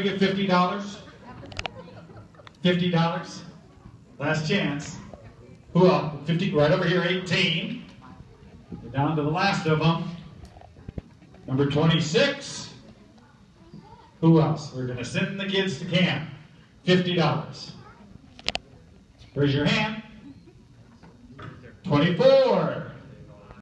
Get fifty dollars? Fifty dollars? Last chance. Who else? Fifty, right over here, eighteen. We're down to the last of them. Number twenty-six. Who else? We're gonna send the kids to camp. Fifty dollars. Raise your hand. Twenty-four.